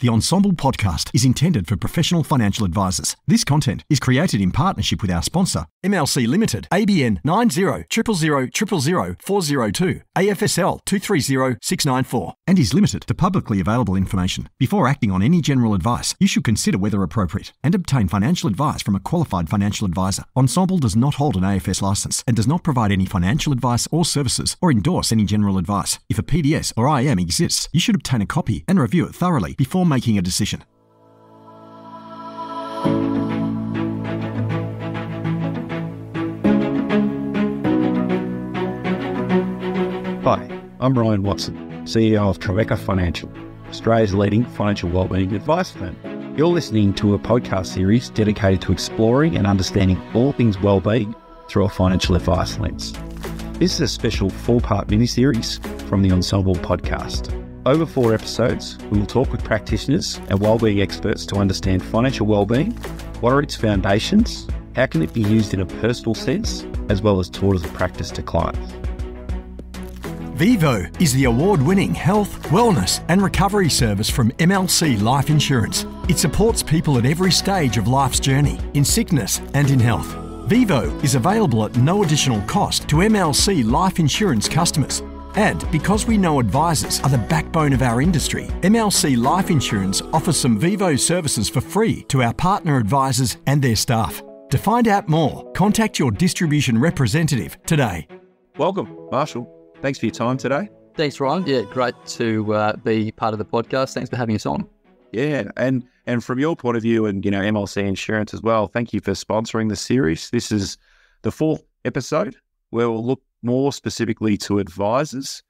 The Ensombl podcast is intended for professional financial advisors. This content is created in partnership with our sponsor, MLC Limited, ABN 90 402 AFSL 230694, and is limited to publicly available information. Before acting on any general advice, you should consider whether appropriate and obtain financial advice from a qualified financial advisor. Ensombl does not hold an AFS license and does not provide any financial advice or services or endorse any general advice. If a PDS or IM exists, you should obtain a copy and review it thoroughly before making a decision. Hi, I'm Ryan Watson, CEO of Tribeca Financial, Australia's leading financial wellbeing advice firm. You're listening to a podcast series dedicated to exploring and understanding all things wellbeing through a financial advice lens. This is a special four-part mini-series from the Ensombl podcast. Over four episodes, we will talk with practitioners and wellbeing experts to understand financial wellbeing, what are its foundations, how can it be used in a personal sense, as well as taught as a practice to clients. Vivo is the award winning health, wellness, and recovery service from MLC Life Insurance. It supports people at every stage of life's journey, in sickness and in health. Vivo is available at no additional cost to MLC Life Insurance customers. And because we know advisors are the backbone of our industry, MLC Life Insurance offers some Vivo services for free to our partner advisors and their staff. To find out more, contact your distribution representative today. Welcome, Marshall. Thanks for your time today. Thanks, Ryan. Yeah, great to uh, be part of the podcast. Thanks for having us on. Yeah, and and from your point of view, and you know MLC Insurance as well. Thank you for sponsoring the series. This is the fourth episode where we'll look more specifically to advisors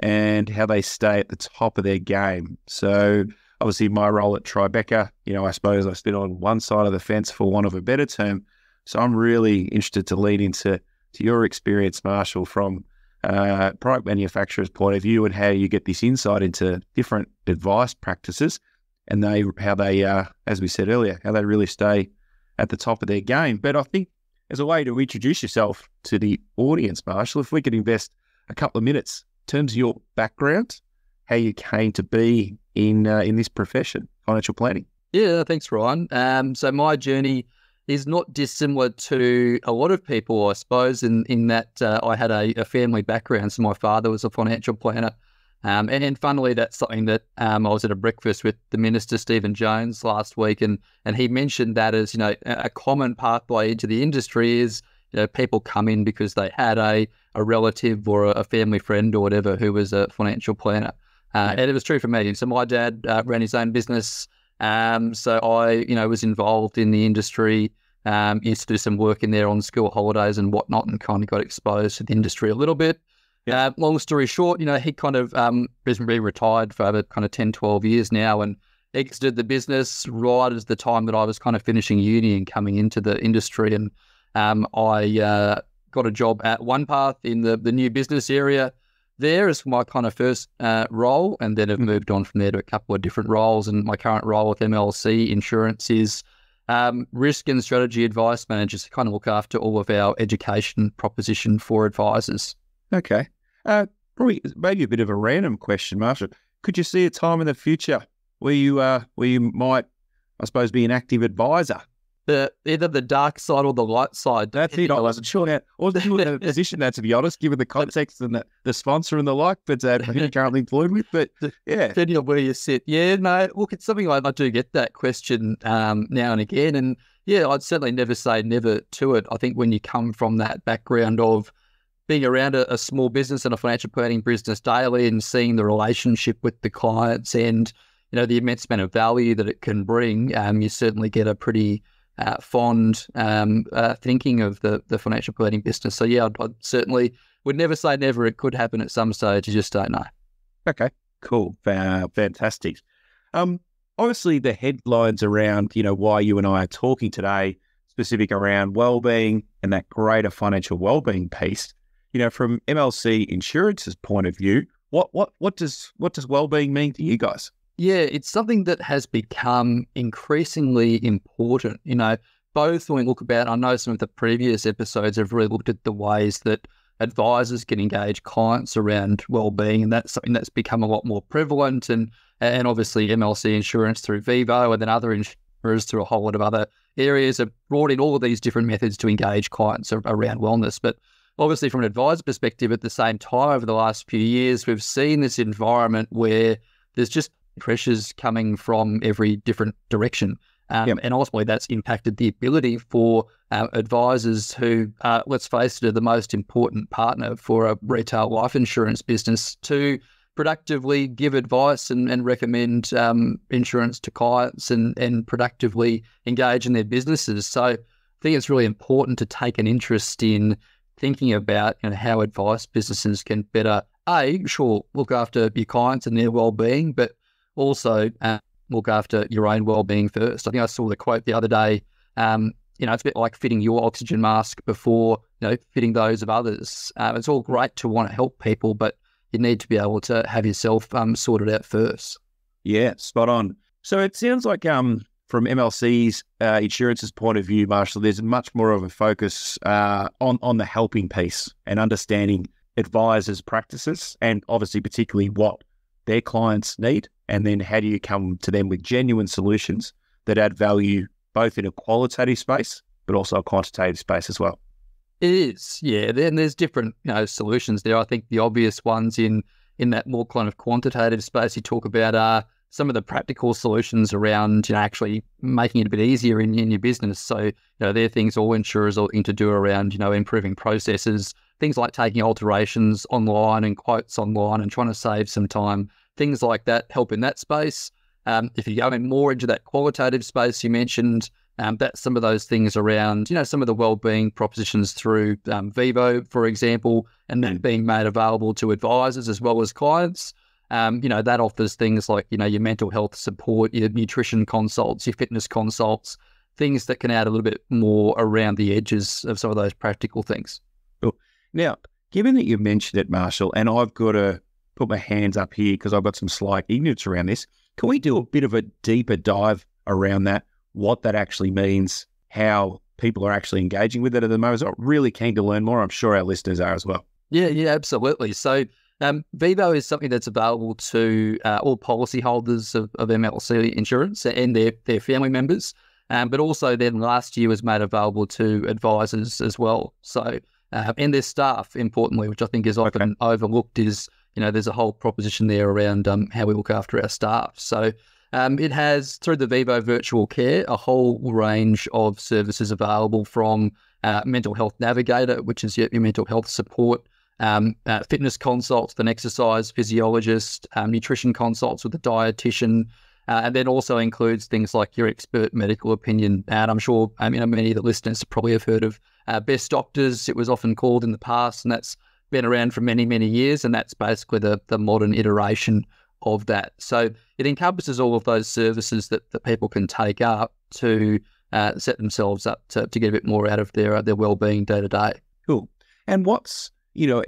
and how they stay at the top of their game. So obviously, my role at Tribeca, you know, I suppose I sit on one side of the fence for want of a better term. So I'm really interested to lead into to your experience, Marshall, from uh, product manufacturer's point of view and how you get this insight into different advice practices and they how they uh, as we said earlier how they really stay at the top of their game but i think as a way to introduce yourself to the audience marshall if we could invest a couple of minutes in terms of your background how you came to be in uh, in this profession financial planning yeah thanks ryan um, so my journey is not dissimilar to a lot of people, I suppose, in, in that uh, I had a, a, family background. So my father was a financial planner. Um, and, and funnily, that's something that um, I was at a breakfast with the minister, Stephen Jones, last week, and, and he mentioned that as, you know, a common pathway into the industry is, you know, people come in because they had a, a relative or a family friend or whatever who was a financial planner. Uh, yeah. And it was true for me. So my dad uh, ran his own business um, so I, you know, was involved in the industry. Um, used to do some work in there on school holidays and whatnot, and kind of got exposed to the industry a little bit. Yeah. Uh, long story short, you know, he kind of um, been retired for over kind of 10, 12 years now, and exited the business right at the time that I was kind of finishing uni and coming into the industry. And um, I uh, got a job at OnePath in the the new business area there as my kind of first uh, role, and then have mm-hmm. moved on from there to a couple of different roles. And my current role with MLC Insurance is um, risk and strategy advice managers to kind of look after all of our education proposition for advisors. Okay. Uh, probably maybe a bit of a random question, Marshall. Could you see a time in the future where you uh, where you might, I suppose, be an active advisor the either the dark side or the light side. That's it. I wasn't sure how, or the position that, to be honest, given the context and the, the sponsor and the like, but uh, you're currently employed with. But yeah, depending on where you sit. Yeah, no, look, it's something I, I do get that question um, now and again, and yeah, I'd certainly never say never to it. I think when you come from that background of being around a, a small business and a financial planning business daily and seeing the relationship with the clients and you know the immense amount of value that it can bring, um, you certainly get a pretty uh, fond um, uh, thinking of the the financial planning business. So yeah, I'd, certainly would never say never. It could happen at some stage. You just don't know. Okay, cool, fantastic. Um, obviously the headlines around you know why you and I are talking today, specific around well-being and that greater financial well-being piece. You know, from MLC Insurance's point of view, what what what does what does well-being mean to you guys? Yeah, it's something that has become increasingly important. You know, both when we look about, I know some of the previous episodes have really looked at the ways that advisors can engage clients around well-being, and that's something that's become a lot more prevalent. And and obviously MLC Insurance through Vivo, and then other insurers through a whole lot of other areas have brought in all of these different methods to engage clients around wellness. But obviously, from an advisor perspective, at the same time, over the last few years, we've seen this environment where there's just pressures coming from every different direction. Um, yep. And ultimately, that's impacted the ability for uh, advisors who, uh, let's face it, are the most important partner for a retail life insurance business to productively give advice and, and recommend um, insurance to clients and, and productively engage in their businesses. So I think it's really important to take an interest in thinking about you know, how advice businesses can better, A, sure, look after your clients and their well-being, but also uh, look after your own well-being first. I think I saw the quote the other day. Um, you know, it's a bit like fitting your oxygen mask before you know fitting those of others. Uh, it's all great to want to help people, but you need to be able to have yourself um, sorted out first. Yeah, spot on. So it sounds like um, from MLC's uh, insurance's point of view, Marshall, there's much more of a focus uh, on on the helping piece and understanding advisors' practices, and obviously particularly what their clients need and then how do you come to them with genuine solutions that add value both in a qualitative space, but also a quantitative space as well? It is, yeah. Then there's different, you know, solutions there. I think the obvious ones in in that more kind of quantitative space you talk about are some of the practical solutions around, you know, actually making it a bit easier in, in your business. So, you know, there are things all insurers are looking to do around, you know, improving processes, things like taking alterations online and quotes online and trying to save some time things like that help in that space. Um, if you go in more into that qualitative space you mentioned, um, that's some of those things around, you know, some of the well-being propositions through um, Vivo, for example, and that being made available to advisors as well as clients. Um, you know, that offers things like, you know, your mental health support, your nutrition consults, your fitness consults, things that can add a little bit more around the edges of some of those practical things. Cool. Now, given that you mentioned it, Marshall, and I've got to put my hands up here because I've got some slight ignorance around this. Can we do a bit of a deeper dive around that? What that actually means, how people are actually engaging with it at the moment? I'm really keen to learn more. I'm sure our listeners are as well. Yeah, yeah, absolutely. So um, Vivo is something that's available to uh, all policyholders of, of MLC insurance and their, their family members. Um, but also then last year was made available to advisors as well. So uh, and their staff, importantly, which I think is often okay. overlooked, is you know, there's a whole proposition there around um, how we look after our staff. So um, it has, through the Vivo Virtual Care, a whole range of services available from uh, Mental Health Navigator, which is your, your mental health support, um, uh, fitness consults an exercise physiologist, um, nutrition consults with a dietitian, uh, and then also includes things like your expert medical opinion. And I'm sure I mean, many of the listeners probably have heard of uh, Best Doctors, it was often called in the past, and that's been around for many, many years, and that's basically the, the modern iteration of that. So it encompasses all of those services that, that people can take up to uh, set themselves up to, to get a bit more out of their uh, their well being day to day. Cool. And what's you know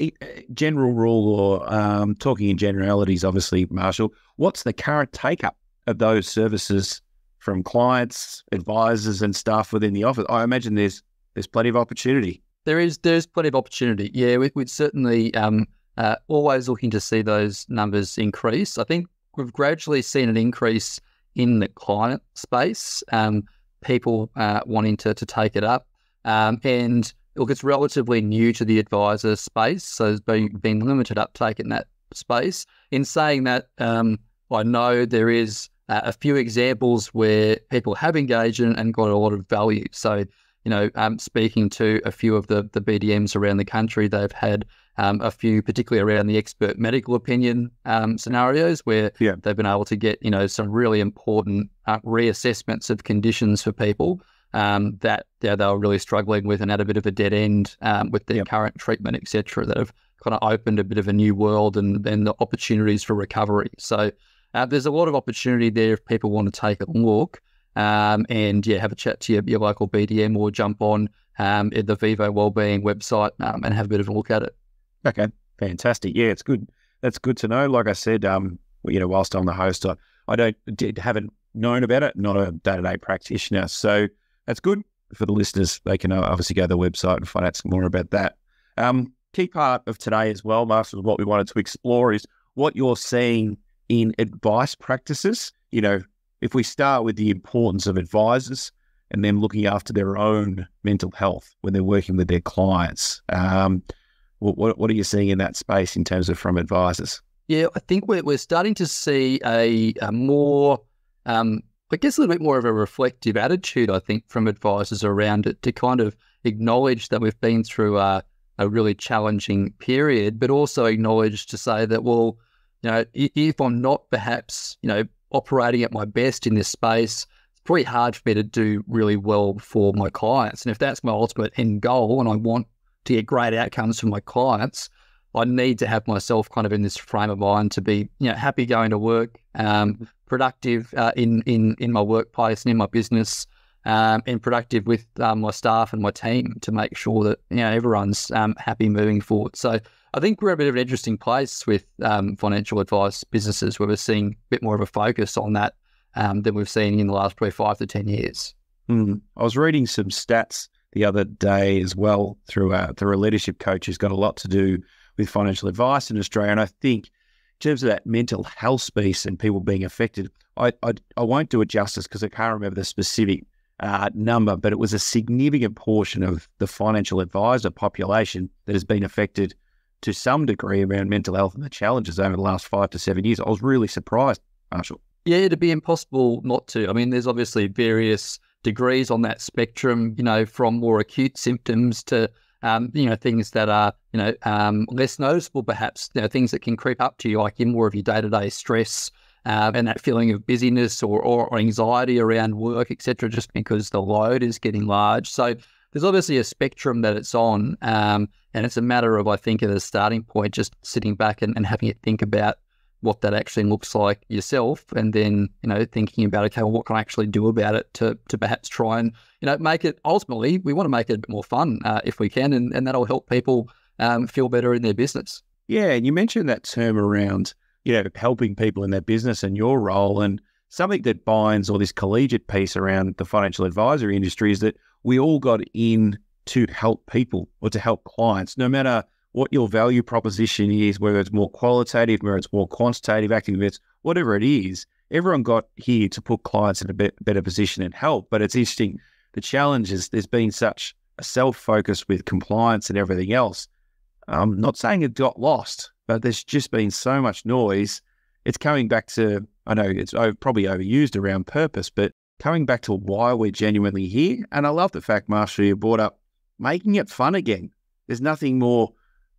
general rule or um, talking in generalities, obviously, Marshall. What's the current take up of those services from clients, advisors, and staff within the office? I imagine there's there's plenty of opportunity there is there's plenty of opportunity. Yeah, we, would certainly um, uh, always looking to see those numbers increase. I think we've gradually seen an increase in the client space, um, people uh, wanting to, to take it up. Um, and look, it's relatively new to the advisor space, so there's been, been limited uptake in that space. In saying that, um, I know there is uh, a few examples where people have engaged and got a lot of value. So you know, um, speaking to a few of the the BDMs around the country, they've had um, a few, particularly around the expert medical opinion um, scenarios, where yeah. they've been able to get you know some really important uh, reassessments of conditions for people um, that yeah, they were really struggling with and at a bit of a dead end um, with their current treatment, etc. That have kind of opened a bit of a new world and then the opportunities for recovery. So uh, there's a lot of opportunity there if people want to take a look um, and yeah, have a chat to your, your local BDM or jump on um, the Vivo Wellbeing website um, and have a bit of a look at it. Okay, fantastic. Yeah, it's good. That's good to know. Like I said, um, you know, whilst I'm the host, I, I don't did, haven't known about it. Not a day to day practitioner, so that's good for the listeners. They can uh, obviously go to the website and find out some more about that. Um, key part of today as well, Marshall, what we wanted to explore is what you're seeing in advice practices. You know, if we start with the importance of advisors and then looking after their own mental health when they're working with their clients, um, what, what are you seeing in that space in terms of from advisors? Yeah, I think we're, we're starting to see a, a more, um, I guess, a little bit more of a reflective attitude, I think, from advisors around it to kind of acknowledge that we've been through a, a really challenging period, but also acknowledge to say that, well, you know, if I'm not perhaps, you know, operating at my best in this space, it's pretty hard for me to do really well for my clients. And if that's my ultimate end goal and I want to get great outcomes for my clients, I need to have myself kind of in this frame of mind to be, you know, happy going to work, um, productive uh, in in in my workplace and in my business, um, and productive with um, my staff and my team to make sure that you know everyone's um, happy moving forward. So I think we're a bit of an interesting place with um, financial advice businesses where we're seeing a bit more of a focus on that um, than we've seen in the last probably five to 10 years. Mm. I was reading some stats the other day as well through, uh, through a leadership coach who's got a lot to do with financial advice in Australia. And I think in terms of that mental health space and people being affected, I, I, I won't do it justice because I can't remember the specific uh, number, but it was a significant portion of the financial advisor population that has been affected to some degree around mental health and the challenges over the last five to seven years. I was really surprised, Marshall. Yeah, it'd be impossible not to. I mean, there's obviously various degrees on that spectrum, you know, from more acute symptoms to, um, you know, things that are, you know, um, less noticeable, perhaps, you know, things that can creep up to you, like in more of your day to day stress. Uh, and that feeling of busyness or, or anxiety around work, etc., just because the load is getting large. So there's obviously a spectrum that it's on, um, and it's a matter of I think at a starting point, just sitting back and, and having it think about what that actually looks like yourself, and then you know thinking about okay, well, what can I actually do about it to to perhaps try and you know make it ultimately we want to make it a bit more fun uh, if we can, and, and that'll help people um, feel better in their business. Yeah, and you mentioned that term around you know helping people in their business and your role, and something that binds all this collegiate piece around the financial advisory industry is that we all got in to help people or to help clients, no matter what your value proposition is, whether it's more qualitative, whether it's more quantitative, active events, whatever it is, everyone got here to put clients in a better position and help. But it's interesting. The challenge is there's been such a self focus with compliance and everything else. I'm not saying it got lost, but there's just been so much noise. It's coming back to, I know it's probably overused around purpose, but coming back to why we're genuinely here. And I love the fact, Marshall, you brought up making it fun again. There's nothing more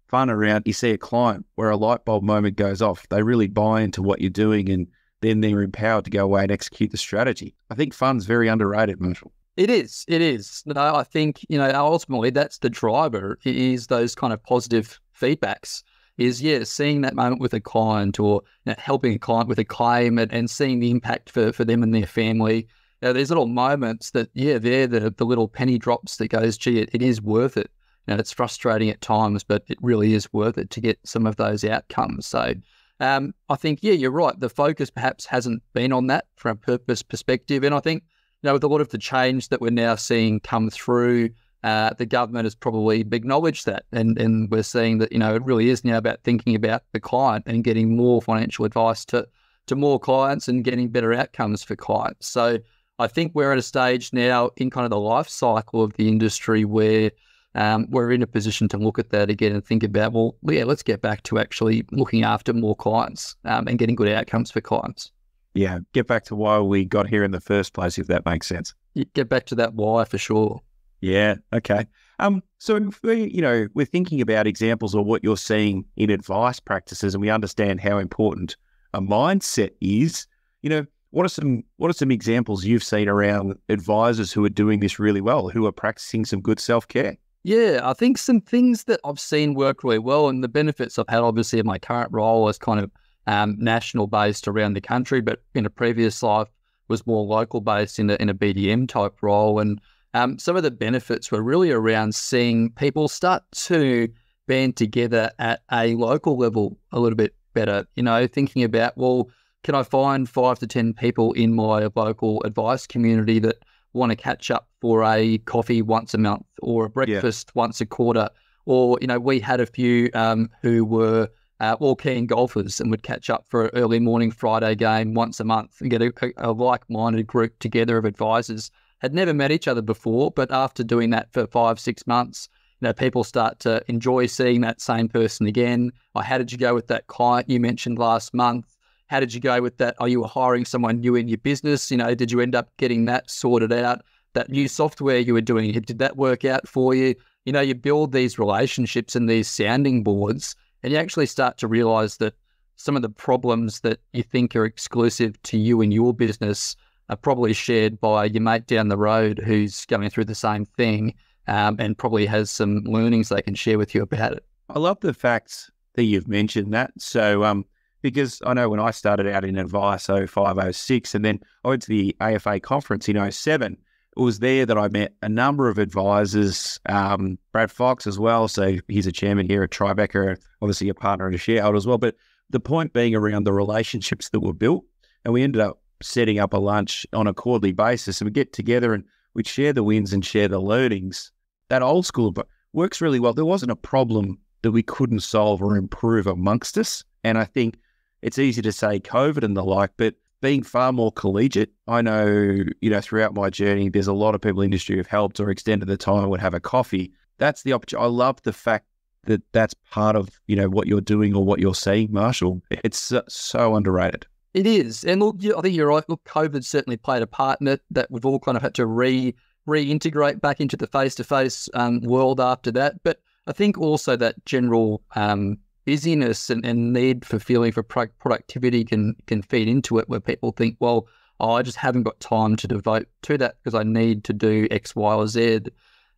fun around. You see a client where a light bulb moment goes off, they really buy into what you're doing and then they're empowered to go away and execute the strategy. I think fun's very underrated, Marshall. It is. It is. I think, you know, ultimately that's the driver is those kind of positive feedbacks is, yeah, seeing that moment with a client or you know, helping a client with a claim and, and seeing the impact for, for them and their family. You know, there's little moments that, yeah, they're the, the little penny drops that goes, gee, it, it is worth it. It's frustrating at times, but it really is worth it to get some of those outcomes. So um, I think, yeah, you're right. The focus perhaps hasn't been on that from a purpose perspective. And I think, you know, with a lot of the change that we're now seeing come through, uh, the government has probably acknowledged that. And, and we're seeing that, you know, it really is now about thinking about the client and getting more financial advice to, to more clients and getting better outcomes for clients. So I think we're at a stage now in kind of the life cycle of the industry where um, we're in a position to look at that again and think about, well, yeah, let's get back to actually looking after more clients um, and getting good outcomes for clients. Yeah, get back to why we got here in the first place, if that makes sense. Get back to that why for sure. Yeah. Okay. Um. So we, you know, we're thinking about examples of what you're seeing in advice practices, and we understand how important a mindset is. You know, what are some what are some examples you've seen around advisors who are doing this really well, who are practicing some good self care? Yeah, I think some things that I've seen work really well, and the benefits I've had obviously in my current role is kind of um, national based around the country, but in a previous life was more local based in a, in a BDM type role. And um, some of the benefits were really around seeing people start to band together at a local level a little bit better. You know, thinking about, well, can I find five to 10 people in my local advice community that want to catch up for a coffee once a month or a breakfast yeah. once a quarter Or, you know, we had a few um, who were uh, all keen golfers and would catch up for an early morning Friday game once a month and get a, a like minded group together of advisors. Had never met each other before, but after doing that for five, six months, you know, people start to enjoy seeing that same person again. Or how did you go with that client you mentioned last month? How did you go with that? Are you hiring someone new in your business? You know, did you end up getting that sorted out? That new software you were doing, did that work out for you? You know, you build these relationships and these sounding boards, and you actually start to realize that some of the problems that you think are exclusive to you and your business are probably shared by your mate down the road who's going through the same thing um, and probably has some learnings they can share with you about it. I love the fact that you've mentioned that. So, um, because I know when I started out in advice 0506 and then I went to the AFA conference in 07, it was there that I met a number of advisors, um, Brad Fox as well. So he's a chairman here at Tribeca, obviously a partner and a shareholder as well. But the point being around the relationships that were built. And we ended up setting up a lunch on a quarterly basis and we get together and we'd share the wins and share the learnings that old school but works really well. There wasn't a problem that we couldn't solve or improve amongst us. And I think it's easy to say COVID and the like, but being far more collegiate, I know, you know, throughout my journey, there's a lot of people in the industry who've helped or extended the time I would have a coffee. That's the opportunity. I love the fact that that's part of, you know, what you're doing or what you're seeing, Marshall. It's so, so underrated. It is. And look, I think you're right. Look, COVID certainly played a part in it that we've all kind of had to re reintegrate back into the face to face world after that. But I think also that general um, busyness and, and, need for feeling for pro- productivity can can feed into it, where people think, well, oh, I just haven't got time to devote to that because I need to do X, Y, or Z.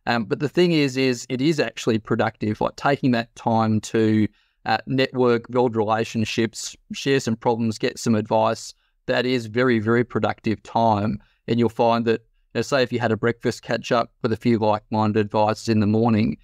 Um, but the thing is, is it is actually productive. Like taking that time to uh, network, build relationships, share some problems, get some advice. That is very, very productive time, and you'll find that know, say if you had a breakfast catch up with a few like minded advisors in the morning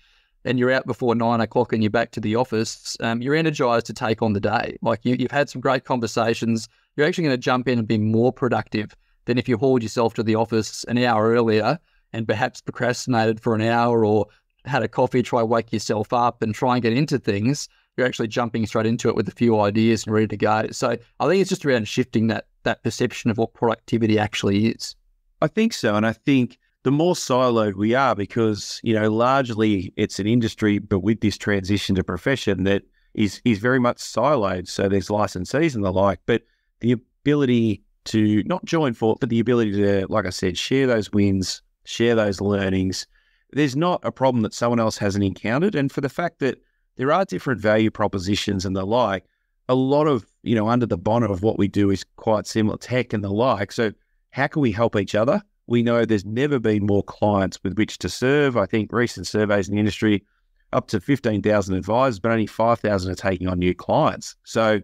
and you're out before nine o'clock and you're back to the office, um, you're energized to take on the day. Like you, have had some great conversations. You're actually going to jump in and be more productive than if you hauled yourself to the office an hour earlier and perhaps procrastinated for an hour or had a coffee, try wake yourself up and try and get into things. You're actually jumping straight into it with a few ideas and ready to go. So I think it's just around shifting that that perception of what productivity actually is. I think so. And I think the more siloed we are, because, you know, largely it's an industry, but with this transition to profession that is is very much siloed. So there's licensees and the like, but the ability to not join for, but the ability to, like I said, share those wins, share those learnings. There's not a problem that someone else hasn't encountered. And for the fact that there are different value propositions and the like, a lot of, you know, under the bonnet of what we do is quite similar tech and the like. So how can we help each other? We know there's never been more clients with which to serve. I think recent surveys in the industry, up to 15,000 advisors, but only 5,000 are taking on new clients. So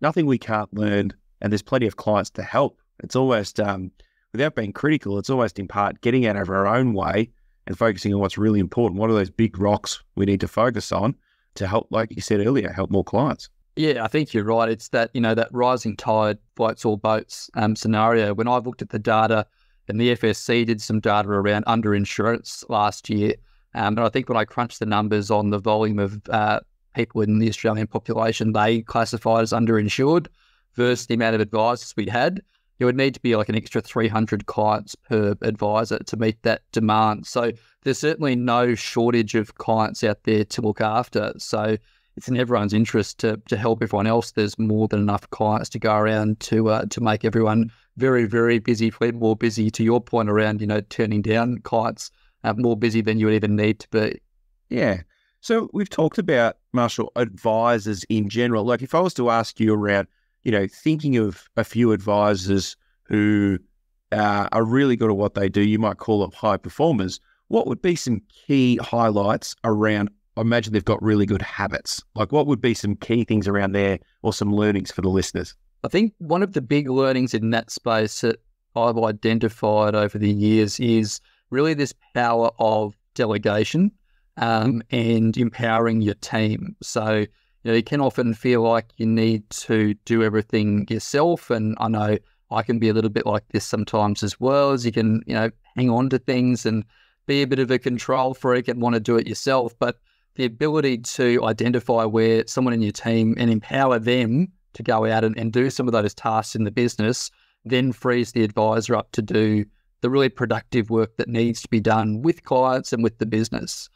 nothing we can't learn, and there's plenty of clients to help. It's almost, um, without being critical, it's almost in part getting out of our own way and focusing on what's really important. What are those big rocks we need to focus on to help, like you said earlier, help more clients? Yeah, I think you're right. It's that, you know, that rising tide floats all boats um, scenario. When I've looked at the data and the FSC did some data around underinsurance last year, um, and I think when I crunched the numbers on the volume of uh, people in the Australian population, they classified as underinsured versus the amount of advisors we had, it would need to be like an extra 300 clients per advisor to meet that demand. So there's certainly no shortage of clients out there to look after. So it's in everyone's interest to to help everyone else. There's more than enough clients to go around to uh, to make everyone very very busy, more busy. To your point around you know turning down clients, uh, more busy than you would even need to be. Yeah. So we've talked about Marshall advisors in general. Like if I was to ask you around, you know, thinking of a few advisors who uh, are really good at what they do, you might call them high performers. What would be some key highlights around I imagine they've got really good habits. Like, what would be some key things around there or some learnings for the listeners? I think one of the big learnings in that space that I've identified over the years is really this power of delegation um, and empowering your team. So, you know, you can often feel like you need to do everything yourself. And I know I can be a little bit like this sometimes as well, as you can, you know, hang on to things and be a bit of a control freak and want to do it yourself. But the ability to identify where someone in your team and empower them to go out and, and do some of those tasks in the business then frees the advisor up to do the really productive work that needs to be done with clients and with the business.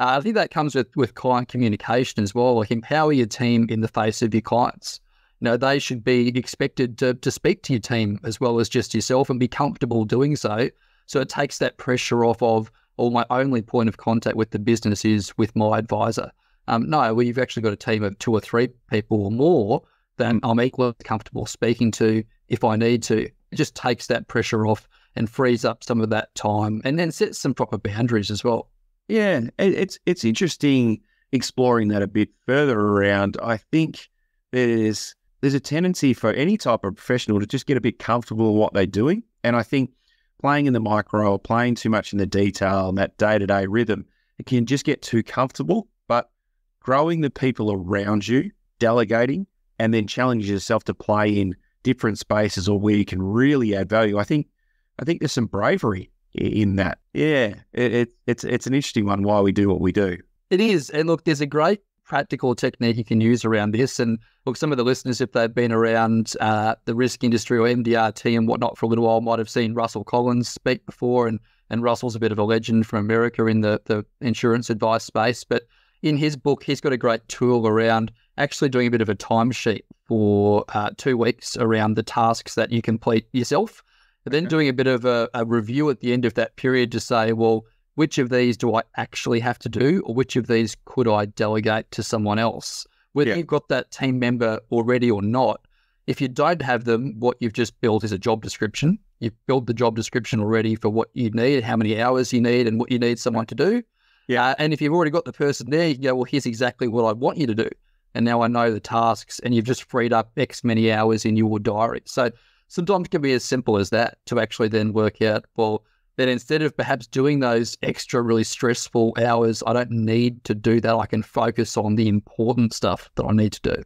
Uh, I think that comes with with client communication as well. Like empower your team in the face of your clients. You know, they should be expected to to speak to your team as well as just yourself and be comfortable doing so. So it takes that pressure off of, all my only point of contact with the business is with my advisor. Um, no, we've actually got a team of two or three people or more that I'm equally comfortable speaking to if I need to. It just takes that pressure off and frees up some of that time and then sets some proper boundaries as well. Yeah, it's it's interesting exploring that a bit further around. I think there's there's a tendency for any type of professional to just get a bit comfortable with what they're doing, and I think playing in the micro or playing too much in the detail and that day to day rhythm, it can just get too comfortable. But growing the people around you, delegating, and then challenging yourself to play in different spaces or where you can really add value. I think I think there's some bravery in that. Yeah, it, it, it's it's an interesting one why we do what we do. It is, and look, there's a great practical technique you can use around this. And look, some of the listeners, if they've been around uh, the risk industry or MDRT and whatnot for a little while, might have seen Russell Collins speak before. And and Russell's a bit of a legend from America in the the insurance advice space. But in his book, he's got a great tool around actually doing a bit of a timesheet for uh, two weeks around the tasks that you complete yourself but then doing a bit of a, a review at the end of that period to say, well, which of these do I actually have to do, or which of these could I delegate to someone else? Whether yeah. you've got that team member already or not, if you don't have them, what you've just built is a job description. You've built the job description already for what you need, how many hours you need, and what you need someone to do. Yeah. Uh, and if you've already got the person there, you go, well, here's exactly what I want you to do. And now I know the tasks, and you've just freed up X many hours in your diary. So sometimes it can be as simple as that to actually then work out, well, then instead of perhaps doing those extra really stressful hours, I don't need to do that. I can focus on the important stuff that I need to do.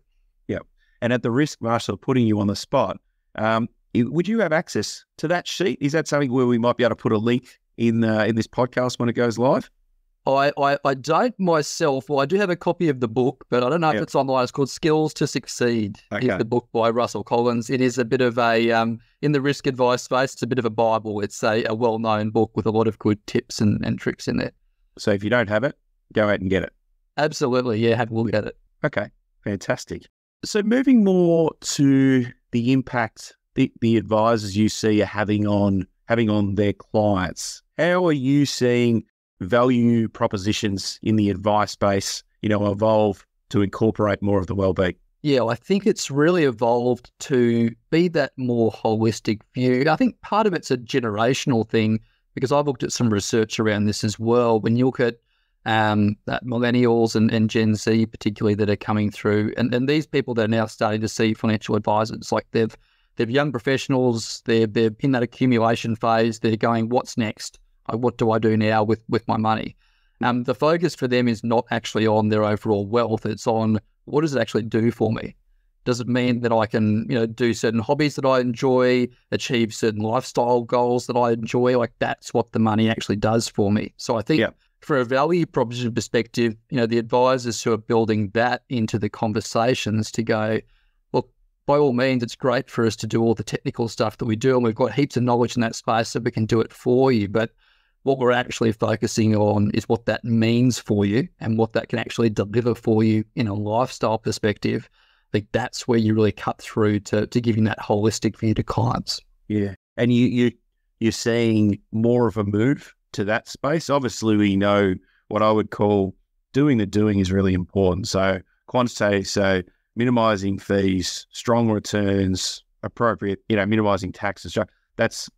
Yeah. And at the risk, Marshall, putting you on the spot, um, would you have access to that sheet? Is that something where we might be able to put a link in uh, in this podcast when it goes live? I, I, I don't myself. Well, I do have a copy of the book, but I don't know yep. if it's online. It's called Skills to Succeed. Okay. Is the book by Russell Collins. It is a bit of a um in the risk advice space. It's a bit of a bible. It's a, a well known book with a lot of good tips and, and tricks in there. So if you don't have it, go out and get it. Absolutely, yeah. Have a look at it. Okay, fantastic. So moving more to the impact the, the advisors you see are having on having on their clients. How are you seeing value propositions in the advice space, you know, evolve to incorporate more of the well-being? Yeah, I think it's really evolved to be that more holistic view. I think part of it's a generational thing because I've looked at some research around this as well. When you look at um, millennials and, and, Gen Z, particularly that are coming through, and, and these people that are now starting to see financial advisors, like they've they're young professionals, they're they're in that accumulation phase. They're going, what's next? Like, what do I do now with with my money? Um, the focus for them is not actually on their overall wealth. It's on what does it actually do for me? Does it mean that I can, you know, do certain hobbies that I enjoy, achieve certain lifestyle goals that I enjoy? Like that's what the money actually does for me. So I think yeah. for a value proposition perspective, you know, the advisors who are building that into the conversations to go, well, by all means, it's great for us to do all the technical stuff that we do, and we've got heaps of knowledge in that space, so we can do it for you. But what we're actually focusing on is what that means for you and what that can actually deliver for you in a lifestyle perspective. I think that's where you really cut through to, to giving that holistic view to clients. Yeah. And you, you, you're seeing more of a move to that space. Obviously, we know what I would call doing the doing is really important. So, quantitative, so minimizing fees, strong returns, appropriate, you know, minimizing taxes. That's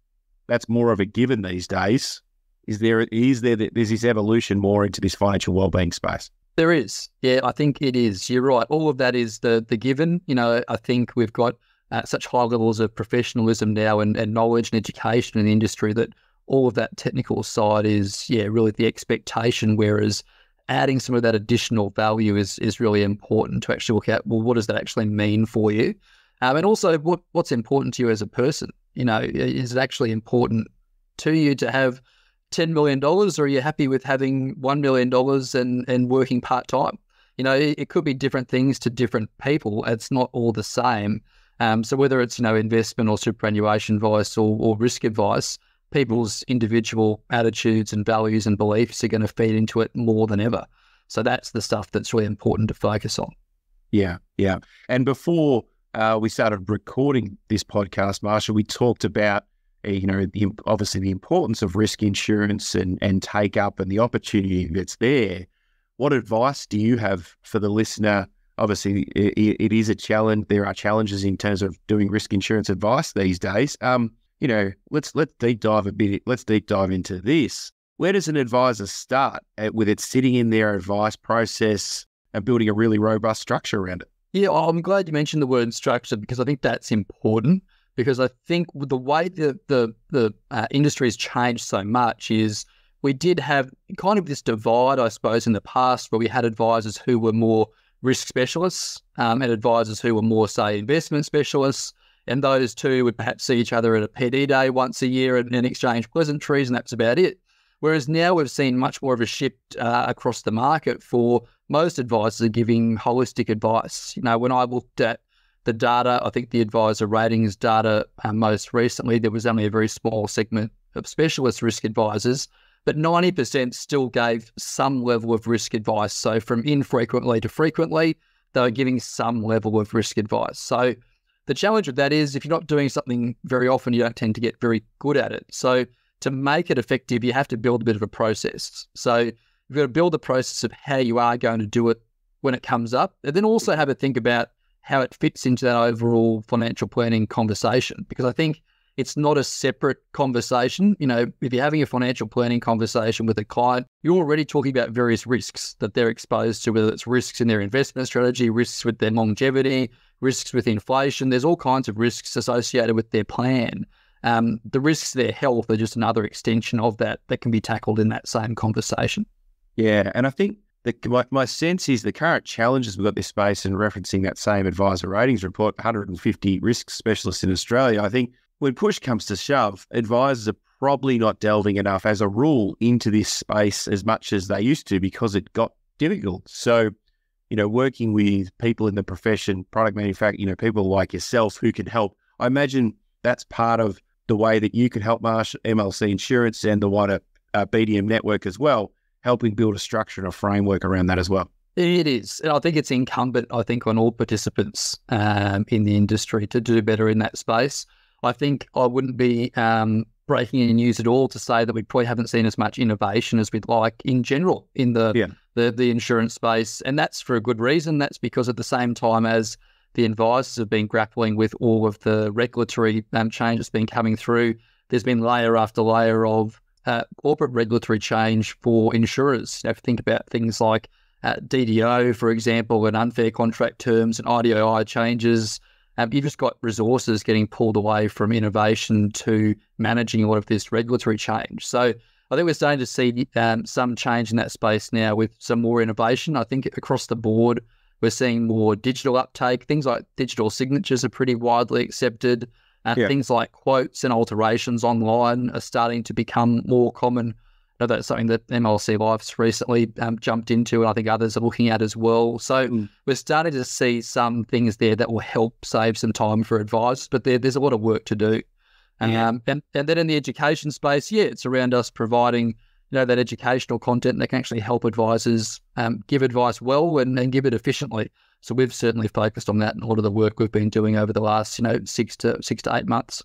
that's more of a given these days is there is there there's this evolution more into this financial well-being space? There is, yeah, I think it is. You're right. All of that is the the given. You know, I think we've got uh, such high levels of professionalism now and, and knowledge and education in the industry that all of that technical side is, yeah, really the expectation. Whereas adding some of that additional value is is really important to actually look at. Well, what does that actually mean for you? Um, and also, what what's important to you as a person? You know, is it actually important to you to have $10 million or are you happy with having $1 million and, and working part time? You know, it, it, could be different things to different people. It's not all the same. Um, so whether it's, you know, investment or superannuation advice or, or risk advice, people's individual attitudes and values and beliefs are going to feed into it more than ever. So that's the stuff that's really important to focus on. Yeah, yeah. And before uh, we started recording this podcast, Marshall, we talked about you know, the, obviously the importance of risk insurance and, and take up and the opportunity that's there. What advice do you have for the listener? Obviously, it, it is a challenge. There are challenges in terms of doing risk insurance advice these days. Um, you know, let's let's deep dive a bit. Let's deep dive into this. Where does an advisor start at, with it sitting in their advice process and building a really robust structure around it? Yeah, I'm glad you mentioned the word structure because I think that's important because I think the way the the the uh, industry has changed so much is we did have kind of this divide, I suppose, in the past where we had advisors who were more risk specialists um, and advisors who were more, say, investment specialists. And those two would perhaps see each other at a PD day once a year and, and exchange pleasantries, and that's about it. Whereas now we've seen much more of a shift uh, across the market for most advisors are giving holistic advice. You know, when I looked at the data, I think the advisor ratings data uh, most recently, there was only a very small segment of specialist risk advisors, but 90% still gave some level of risk advice. So from infrequently to frequently, they were giving some level of risk advice. So the challenge with that is if you're not doing something very often, you don't tend to get very good at it. So to make it effective, you have to build a bit of a process. So you've got to build the process of how you are going to do it when it comes up, and then also have a think about how it fits into that overall financial planning conversation. Because I think it's not a separate conversation. You know, if you're having a financial planning conversation with a client, you're already talking about various risks that they're exposed to, whether it's risks in their investment strategy, risks with their longevity, risks with inflation. There's all kinds of risks associated with their plan. Um, the risks to their health are just another extension of that that can be tackled in that same conversation. Yeah. And I think the, my, my sense is the current challenges we've got this space and referencing that same advisor ratings report, 150 risk specialists in Australia. I think when push comes to shove, advisors are probably not delving enough as a rule into this space as much as they used to because it got difficult. So, you know, working with people in the profession, product manufacturing, you know, people like yourself who can help. I imagine that's part of the way that you can help Marsh MLC Insurance and the wider uh, BDM network as well helping build a structure and a framework around that as well. It is. And I think it's incumbent, I think, on all participants um, in the industry to do better in that space. I think I wouldn't be um, breaking any news at all to say that we probably haven't seen as much innovation as we'd like in general in the, yeah. the, the insurance space. And that's for a good reason. That's because at the same time as the advisors have been grappling with all of the regulatory um, changes been coming through, there's been layer after layer of uh, corporate regulatory change for insurers. You have to think about things like uh, DDO, for example, and unfair contract terms and IDII changes. Um, you've just got resources getting pulled away from innovation to managing a lot of this regulatory change. So I think we're starting to see um, some change in that space now with some more innovation. I think across the board, we're seeing more digital uptake. Things like digital signatures are pretty widely accepted. Uh, yeah. Things like quotes and alterations online are starting to become more common. I know that's something that MLC Life's recently um, jumped into, and I think others are looking at as well. So mm. we're starting to see some things there that will help save some time for advisors, but there, there's a lot of work to do. Yeah. Um, and, and then in the education space, yeah, it's around us providing you know that educational content that can actually help advisors um, give advice well and, and give it efficiently. So we've certainly focused on that in a lot of the work we've been doing over the last, you know, six to six to eight months.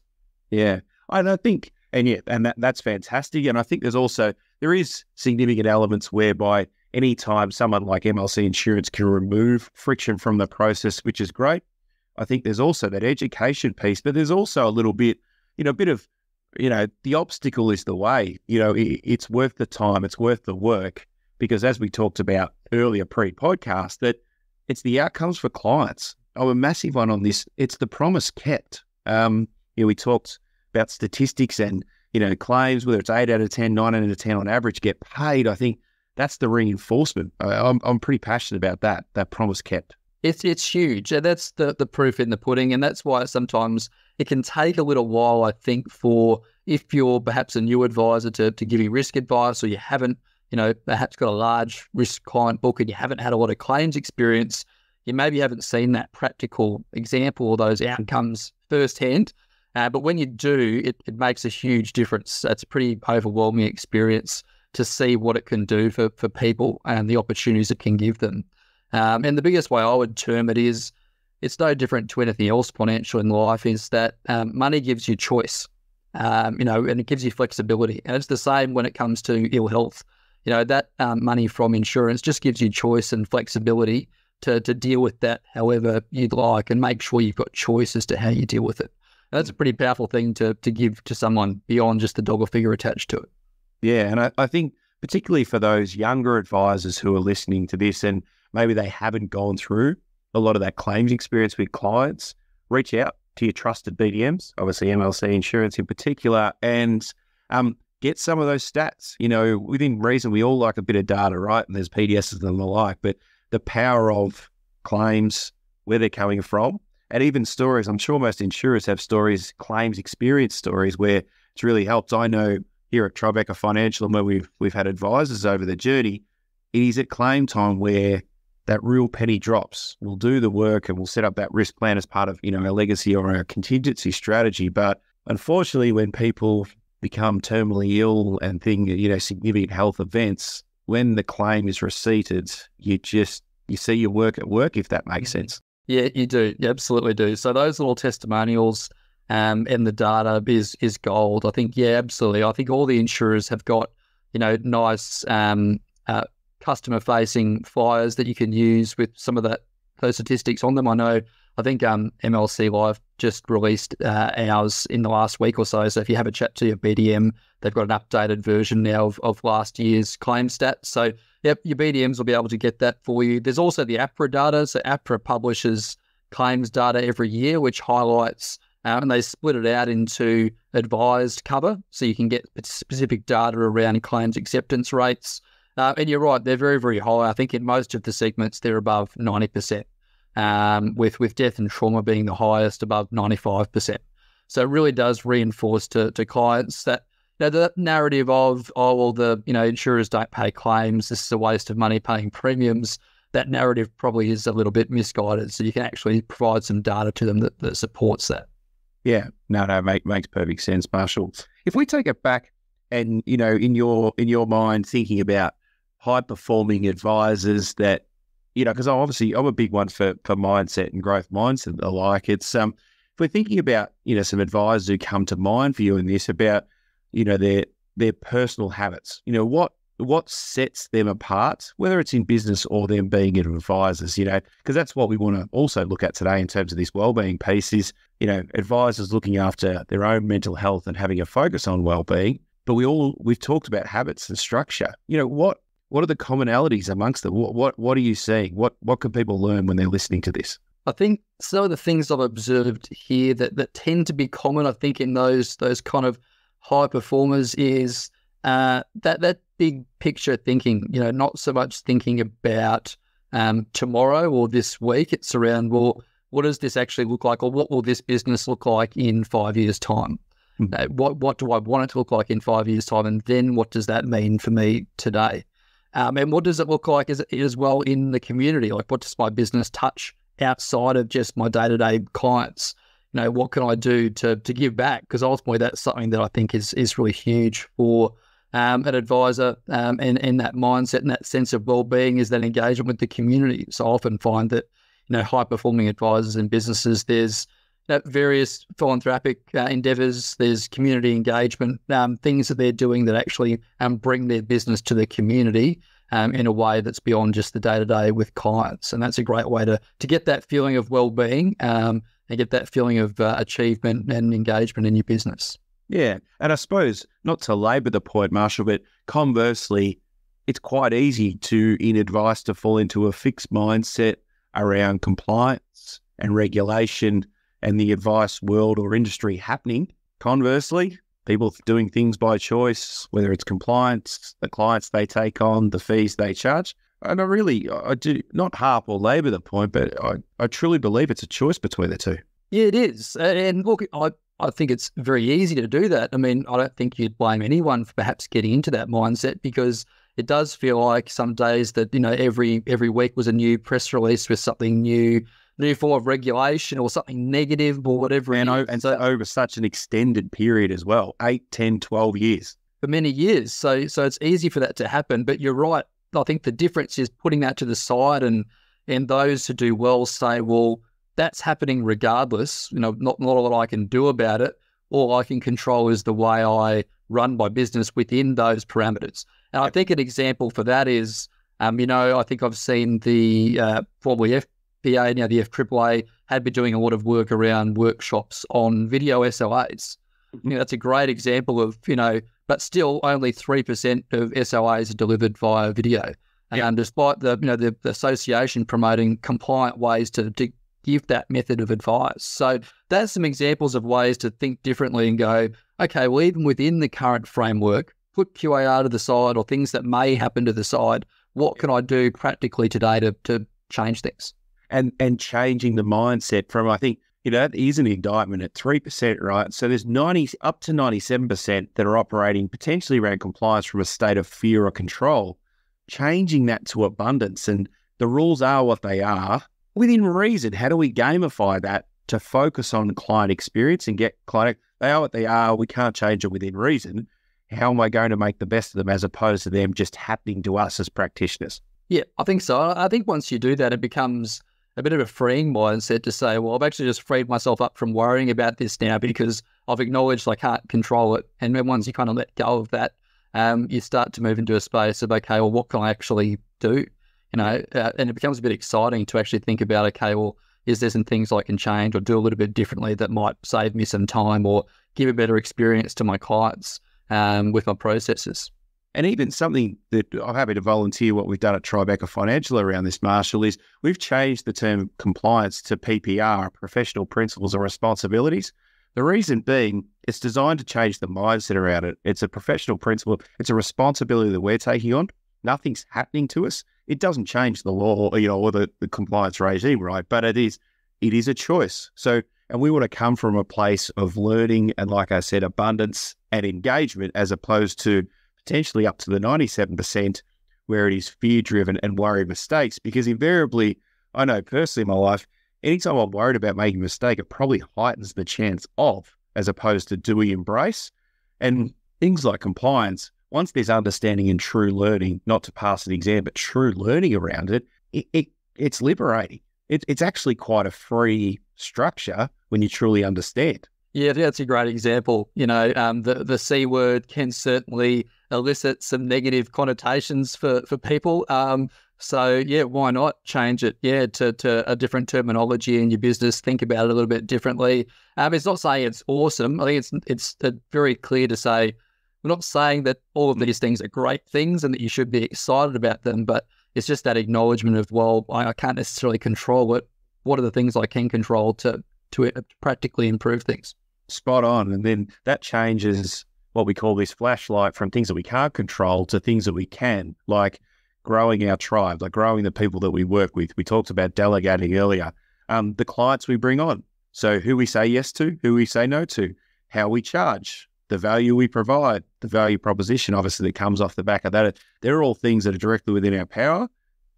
Yeah, and I think, and yeah, and that, that's fantastic. And I think there's also there is significant elements whereby anytime someone like MLC Insurance can remove friction from the process, which is great. I think there's also that education piece, but there's also a little bit, you know, a bit of, you know, the obstacle is the way. You know, it, it's worth the time, it's worth the work, because as we talked about earlier pre-podcast, that it's the outcomes for clients. Oh, a massive one on this. It's the promise kept. Um, you know, we talked about statistics and, you know, claims, whether it's eight out of 10, nine out of 10 on average get paid. I think that's the reinforcement. I'm, I'm pretty passionate about that, that promise kept. It's it's huge. That's the, the proof in the pudding. And that's why sometimes it can take a little while, I think, for if you're perhaps a new advisor to, to give you risk advice or you haven't, you know, perhaps got a large risk client book and you haven't had a lot of claims experience, you maybe haven't seen that practical example or those outcomes firsthand. Uh, but when you do, it, it makes a huge difference. It's a pretty overwhelming experience to see what it can do for, for people and the opportunities it can give them. Um, and the biggest way I would term it is it's no different to anything else financial in life is that um, money gives you choice, um, you know, and it gives you flexibility. And it's the same when it comes to ill health. You know, that um, money from insurance just gives you choice and flexibility to, to deal with that however you'd like and make sure you've got choice as to how you deal with it. That's a pretty powerful thing to, to give to someone beyond just the dollar figure attached to it. Yeah. And I, I think, particularly for those younger advisors who are listening to this and maybe they haven't gone through a lot of that claims experience with clients, reach out to your trusted BDMs, obviously MLC Insurance in particular, and um, get some of those stats. You know, within reason, we all like a bit of data, right? And there's PDSs and the like, but the power of claims, where they're coming from, and even stories. I'm sure most insurers have stories, claims experience stories where it's really helped. I know here at Tribeca Financial and where we've we've had advisors over the journey, it is at claim time where that real penny drops. We'll do the work and we'll set up that risk plan as part of, you know, our legacy or our contingency strategy. But unfortunately, when people become terminally ill and thing, you know, significant health events, when the claim is receipted, you just you see your work at work, if that makes mm-hmm. sense. Yeah, you do. You absolutely do. So those little testimonials um, and the data is is gold. I think, yeah, absolutely. I think all the insurers have got, you know, nice um, uh, customer facing flyers that you can use with some of that those statistics on them. I know I think um, MLC Life just released uh, ours in the last week or so. So if you have a chat to your BDM, they've got an updated version now of, of last year's claim stats. So yep, your BDMs will be able to get that for you. There's also the APRA data. So APRA publishes claims data every year, which highlights um, and they split it out into advised cover, so you can get specific data around claims acceptance rates, uh, and you're right, they're very, very high. I think in most of the segments, they're above 90%, um, with, with death and trauma being the highest, above 95%. So it really does reinforce to, to clients that know, the narrative of, oh, well, the you know insurers don't pay claims, this is a waste of money paying premiums, that narrative probably is a little bit misguided. So you can actually provide some data to them that, that supports that. Yeah, no, no, make, makes perfect sense, Marshall. If we take it back and, you know, in your in your mind, thinking about high performing advisors that, you know, because obviously I'm a big one for, for mindset and growth mindset alike. It's, um, if we're thinking about, you know, some advisors who come to mind for you in this about, you know, their, their personal habits, you know, what, what sets them apart, whether it's in business or them being advisors, you know, because that's what we want to also look at today in terms of this well-being piece is, you know, advisors looking after their own mental health and having a focus on well-being. But we all we've talked about habits and structure. You know, what what are the commonalities amongst them? What what what are you seeing? What what can people learn when they're listening to this? I think some of the things I've observed here that, that tend to be common, I think, in those those kind of high performers is uh, that that big picture thinking. You know, not so much thinking about um, tomorrow or this week. It's around well, what does this actually look like, or what will this business look like in five years' time? Mm-hmm. Uh, what what do I want it to look like in five years' time, and then what does that mean for me today? Um, and what does it look like as, as well in the community? Like, what does my business touch outside of just my day to day clients? You know, what can I do to to give back? Because ultimately, that's something that I think is is really huge for um, an advisor um, and and that mindset and that sense of well being is that engagement with the community. So I often find that you know high performing advisors and businesses there's various philanthropic uh, endeavors. There's community engagement, um, things that they're doing that actually um, bring their business to the community um, in a way that's beyond just the day to day with clients. And that's a great way to to get that feeling of well being um, and get that feeling of uh, achievement and engagement in your business. Yeah, and I suppose not to labour the point, Marshall, but conversely, it's quite easy to in advice to fall into a fixed mindset around compliance and regulation and the advice world or industry happening. Conversely, people doing things by choice, whether it's compliance, the clients they take on, the fees they charge. And I really, I do not harp or labour the point, but I, I truly believe it's a choice between the two. Yeah, it is. And look, I, I think it's very easy to do that. I mean, I don't think you'd blame anyone for perhaps getting into that mindset because it does feel like some days that you know every every week was a new press release with something new, new form of regulation or something negative or whatever. And, o- and so over such an extended period as well, 8, 10, 12 years. For many years. So so it's easy for that to happen. But you're right. I think the difference is putting that to the side and and those who do well say, well, that's happening regardless. You know, not, not a lot I can do about it. All I can control is the way I run my business within those parameters. And I think an example for that is, um, you know, I think I've seen the uh, formerly FPA, now the FAAA, had been doing a lot of work around workshops on video SOAs. You know, that's a great example of, you know, but still only 3% of SOAs are delivered via video. And yeah. despite the, you know, the, the, association promoting compliant ways to, to give that method of advice. So that's some examples of ways to think differently and go, okay, well, even within the current framework, put QAR to the side or things that may happen to the side. What can I do practically today to, to change things? And and changing the mindset from I think you know that is an indictment at three percent, right? So there's ninety up to ninety seven percent that are operating potentially around compliance from a state of fear or control. Changing that to abundance and the rules are what they are within reason. How do we gamify that to focus on client experience and get client? They are what they are. We can't change it within reason how am I going to make the best of them as opposed to them just happening to us as practitioners? Yeah, I think so. I think once you do that, it becomes a bit of a freeing mindset to say, well, I've actually just freed myself up from worrying about this now because I've acknowledged I can't control it. And then once you kind of let go of that, um, you start to move into a space of, okay, well, what can I actually do? You know, uh, and it becomes a bit exciting to actually think about, okay, well, is there some things I can change or do a little bit differently that might save me some time or give a better experience to my clients? um, with my processes. And even something that I'm happy to volunteer what we've done at Tribeca Financial around this, Marshall, is we've changed the term compliance to PPR, professional principles and responsibilities. The reason being, it's designed to change the mindset around it. It's a professional principle, it's a responsibility that we're taking on. Nothing's happening to us. It doesn't change the law, you know, or the, the compliance regime, right? But it is it is a choice. So and we want to come from a place of learning and, like I said, abundance and engagement as opposed to potentially up to the 97% where it is fear driven and worry mistakes. Because invariably, I know personally in my life, anytime I'm worried about making a mistake, it probably heightens the chance of as opposed to do we embrace. And things like compliance, once there's understanding and true learning, not to pass an exam, but true learning around it, it, it it's liberating. It, it's actually quite a free structure when you truly understand. Yeah, that's a great example. You know, um, the the c word can certainly elicit some negative connotations for for people. Um, so yeah, why not change it? Yeah, to to a different terminology in your business. Think about it a little bit differently. Um, it's not saying it's awesome. I think it's it's very clear to say we're not saying that all of these things are great things and that you should be excited about them, but it's just that acknowledgement of well, I, I can't necessarily control it. What are the things I can control to to practically improve things. Spot on. And then that changes what we call this flashlight from things that we can't control to things that we can, like growing our tribe, like growing the people that we work with. We talked about delegating earlier. Um, the clients we bring on. So who we say yes to, who we say no to, how we charge, the value we provide, the value proposition, obviously, that comes off the back of that. They're all things that are directly within our power.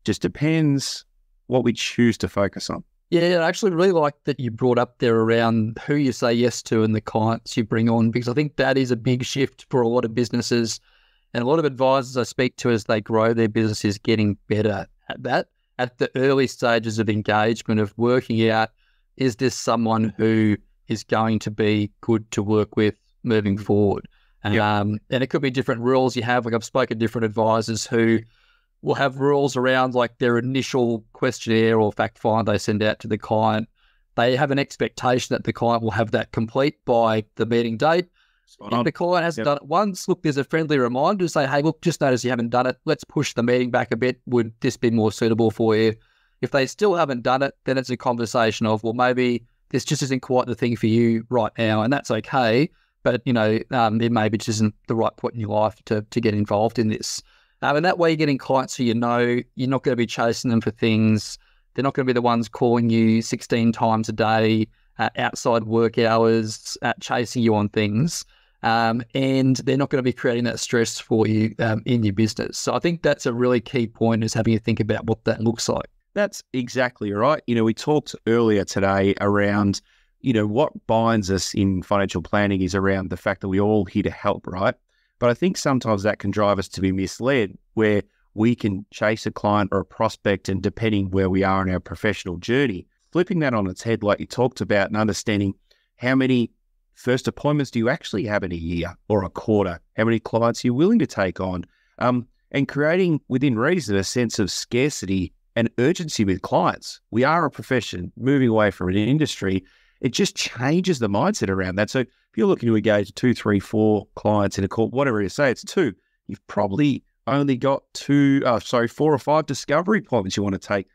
Just depends what we choose to focus on. Yeah, I actually really like that you brought up there around who you say yes to and the clients you bring on, because I think that is a big shift for a lot of businesses. And a lot of advisors I speak to as they grow their businesses getting better at that, at the early stages of engagement, of working out is this someone who is going to be good to work with moving forward? Yep. Um, and it could be different rules you have. Like I've spoken to different advisors who will have rules around like their initial questionnaire or fact find they send out to the client. They have an expectation that the client will have that complete by the meeting date. if the client hasn't yep. done it once, look, there's a friendly reminder to say, hey, look, just notice you haven't done it. Let's push the meeting back a bit. Would this be more suitable for you? If they still haven't done it, then it's a conversation of, well, maybe this just isn't quite the thing for you right now, and that's okay. But you know, um, it maybe just isn't the right point in your life to to get involved in this. Um, and that way, you're getting clients who you know you're not going to be chasing them for things. They're not going to be the ones calling you 16 times a day outside work hours, chasing you on things. Um, and they're not going to be creating that stress for you um, in your business. So I think that's a really key point is having to think about what that looks like. That's exactly right. You know, we talked earlier today around, you know, what binds us in financial planning is around the fact that we're all here to help, right? But I think sometimes that can drive us to be misled where we can chase a client or a prospect and depending where we are in our professional journey, flipping that on its head, like you talked about, and understanding how many first appointments do you actually have in a year or a quarter? How many clients are you willing to take on? Um, and creating within reason a sense of scarcity and urgency with clients. We are a profession moving away from an industry. It just changes the mindset around that. So if you're looking to engage two, three, four clients in a call, whatever you say, it's two. You've probably only got two, uh, sorry, four or five discovery appointments you want to take.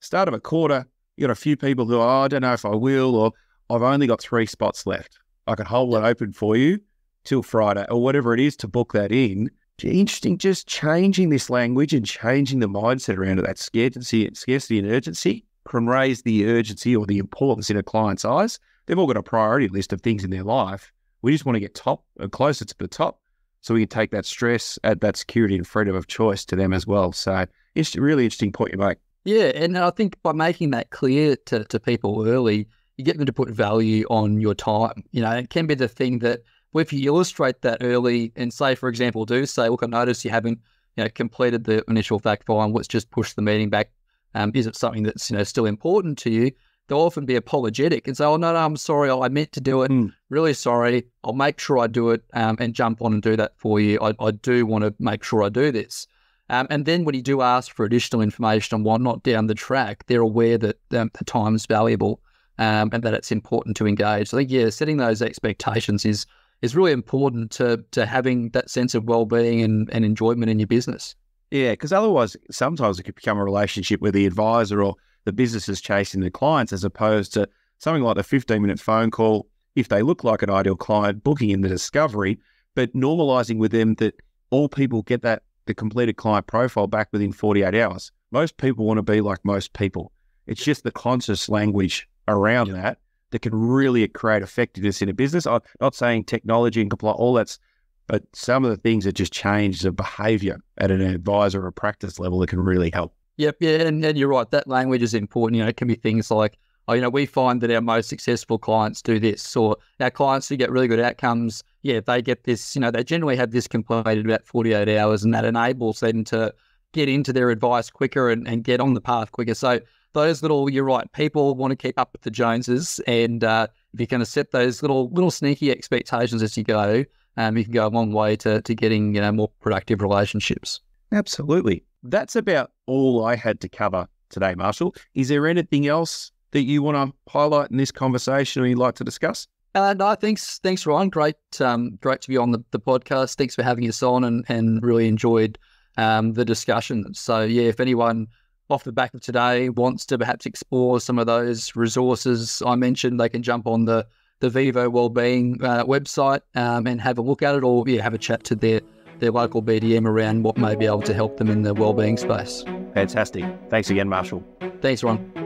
Start of a quarter, you got a few people who, oh, I don't know if I will, or I've only got three spots left. I can hold it open for you till Friday or whatever it is to book that in. Interesting, just changing this language and changing the mindset around it. That scarcity, scarcity and urgency can raise the urgency or the importance in a client's eyes. They've all got a priority list of things in their life. We just want to get top and uh, closer to the top so we can take that stress, add that security and freedom of choice to them as well. So it's a really interesting point you make. Yeah, and I think by making that clear to, to people early, you get them to put value on your time. You know, it can be the thing that if you illustrate that early and say, for example, do say, look, I noticed you haven't, you know, completed the initial fact find. Let's just push the meeting back. Um, is it something that's you know still important to you? They'll often be apologetic and say, "Oh no, no, I'm sorry. I meant to do it. Mm. Really sorry. I'll make sure I do it um, and jump on and do that for you. I, I do want to make sure I do this." Um, and then when you do ask for additional information on whatnot down the track, they're aware that um, the time is valuable um, and that it's important to engage. So I think yeah, setting those expectations is is really important to to having that sense of well being and, and enjoyment in your business. Yeah, because otherwise, sometimes it could become a relationship where the advisor or the business is chasing the clients, as opposed to something like a 15 minute phone call. If they look like an ideal client, booking in the discovery, but normalizing with them that all people get that the completed client profile back within 48 hours. Most people want to be like most people. It's just the conscious language around yeah. that that can really create effectiveness in a business. I'm not saying technology and compliance, all that's, but some of the things that just change the behavior at an advisor or practice level that can really help. Yep, yeah, and, and you're right. That language is important. You know, it can be things like, oh, you know, we find that our most successful clients do this, or our clients who get really good outcomes, yeah, they get this. You know, they generally have this completed about 48 hours, and that enables them to get into their advice quicker and, and get on the path quicker. So those little, you're right, people want to keep up with the Joneses. And uh, if you of set those little little sneaky expectations as you go, um, you can go a long way to, to getting you know more productive relationships. Absolutely. That's about all I had to cover today, Marshall. Is there anything else that you want to highlight in this conversation or you'd like to discuss? Uh, no, thanks, thanks, Ryan. Great, um, great to be on the, the podcast. Thanks for having us on, and, and really enjoyed um, the discussion. So, yeah, if anyone off the back of today wants to perhaps explore some of those resources I mentioned, they can jump on the the Vivo Wellbeing uh, website um, and have a look at it, or yeah, have a chat to their their local BDM around what may be able to help them in the wellbeing space. Fantastic. Thanks again, Marshall. Thanks, Ron.